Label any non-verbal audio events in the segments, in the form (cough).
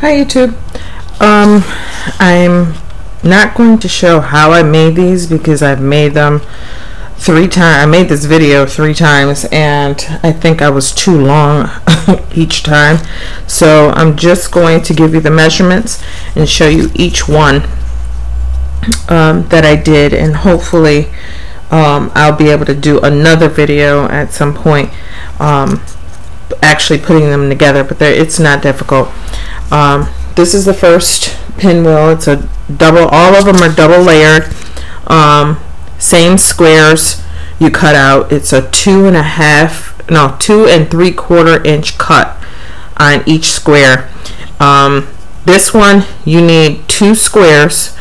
Hi YouTube. Um, I'm not going to show how I made these because I've made them three times. I made this video three times and I think I was too long (laughs) each time. So I'm just going to give you the measurements and show you each one um, that I did and hopefully um, I'll be able to do another video at some point um, actually putting them together but it's not difficult. Um, this is the first pinwheel. It's a double, all of them are double layered. Um, same squares you cut out. It's a two and a half, no, two and three quarter inch cut on each square. Um, this one, you need two squares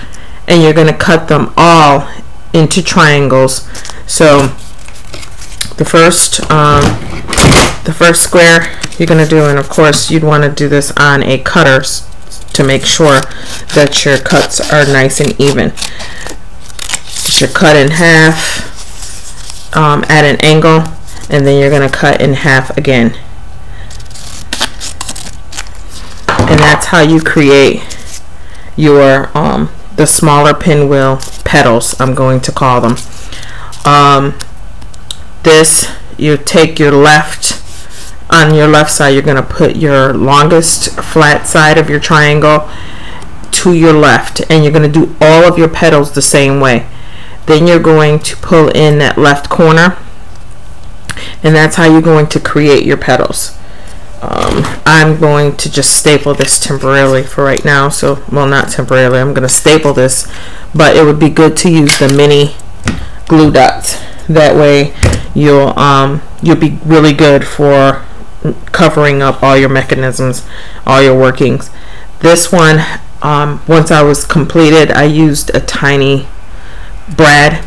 and you're going to cut them all into triangles. So the first, um, the first square you're going to do and of course you'd want to do this on a cutter to make sure that your cuts are nice and even. You cut in half um, at an angle and then you're going to cut in half again. And that's how you create your um, the smaller pinwheel petals I'm going to call them. Um, this you take your left on your left side you're going to put your longest flat side of your triangle to your left and you're going to do all of your petals the same way. Then you're going to pull in that left corner and that's how you're going to create your petals. Um, I'm going to just staple this temporarily for right now so well not temporarily I'm going to staple this but it would be good to use the mini glue dots. That way you'll um, you'll be really good for covering up all your mechanisms, all your workings. This one, um, once I was completed, I used a tiny brad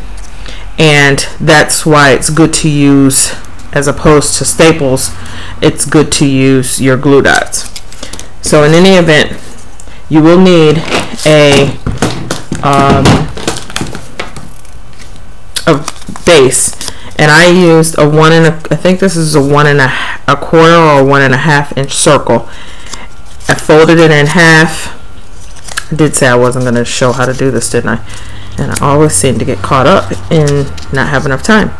and that's why it's good to use as opposed to staples it's good to use your glue dots so in any event you will need a um, a base and I used a one and a, I think this is a one and a, a quarter or one and a half inch circle. I folded it in half. I did say I wasn't going to show how to do this, didn't I? And I always seem to get caught up in not have enough time.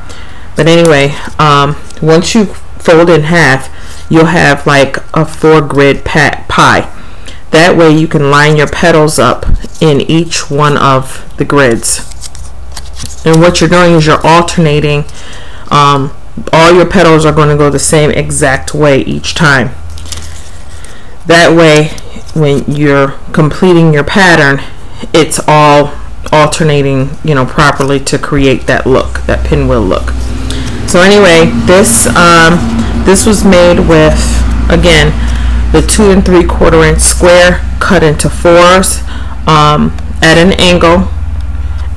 But anyway, um, once you fold in half, you'll have like a four grid pie. That way you can line your petals up in each one of the grids and what you're doing is you're alternating um, all your petals are going to go the same exact way each time. That way when you're completing your pattern it's all alternating you know properly to create that look that pinwheel look. So anyway this um, this was made with again the two and three quarter inch square cut into fours um, at an angle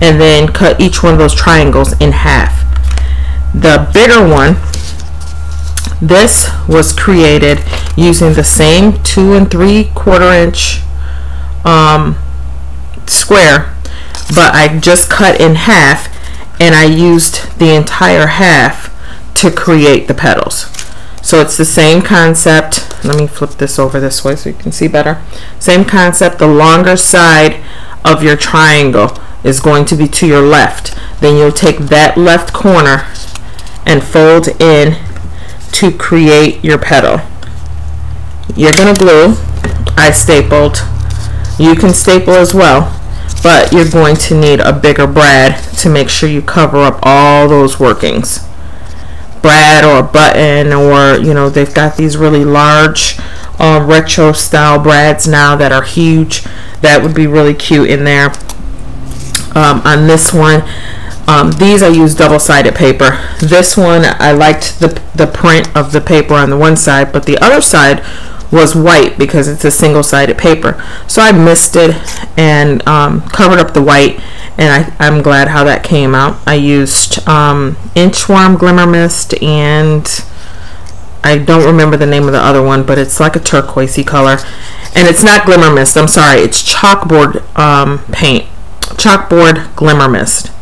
and then cut each one of those triangles in half. The bigger one, this was created using the same two and three quarter inch um, square, but I just cut in half and I used the entire half to create the petals. So it's the same concept. Let me flip this over this way so you can see better. Same concept, the longer side of your triangle is going to be to your left. Then you'll take that left corner and fold in to create your petal. You're going to glue. I stapled. You can staple as well, but you're going to need a bigger brad to make sure you cover up all those workings. Brad or a button or, you know, they've got these really large uh, retro style brads now that are huge. That would be really cute in there um, on this one. Um, these I use double-sided paper. This one I liked the, the print of the paper on the one side, but the other side was white because it's a single-sided paper. So I misted and um, covered up the white and I, am glad how that came out. I used um, Inchworm Glimmer Mist and I don't remember the name of the other one, but it's like a turquoisey color. And it's not Glimmer Mist, I'm sorry, it's chalkboard um, paint. Chalkboard glimmer mist.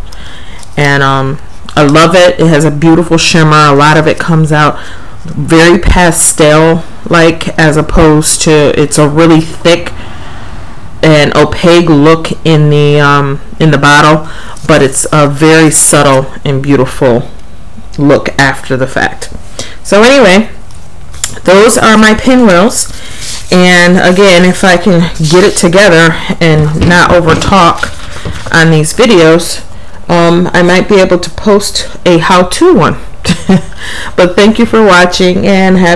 And um, I love it. It has a beautiful shimmer. A lot of it comes out very pastel like as opposed to it's a really thick and opaque look in the um, in the bottle but it's a very subtle and beautiful look after the fact so anyway those are my pinwheels. And again if I can get it together and not over talk on these videos um, I might be able to post a how-to one. (laughs) But thank you for watching and have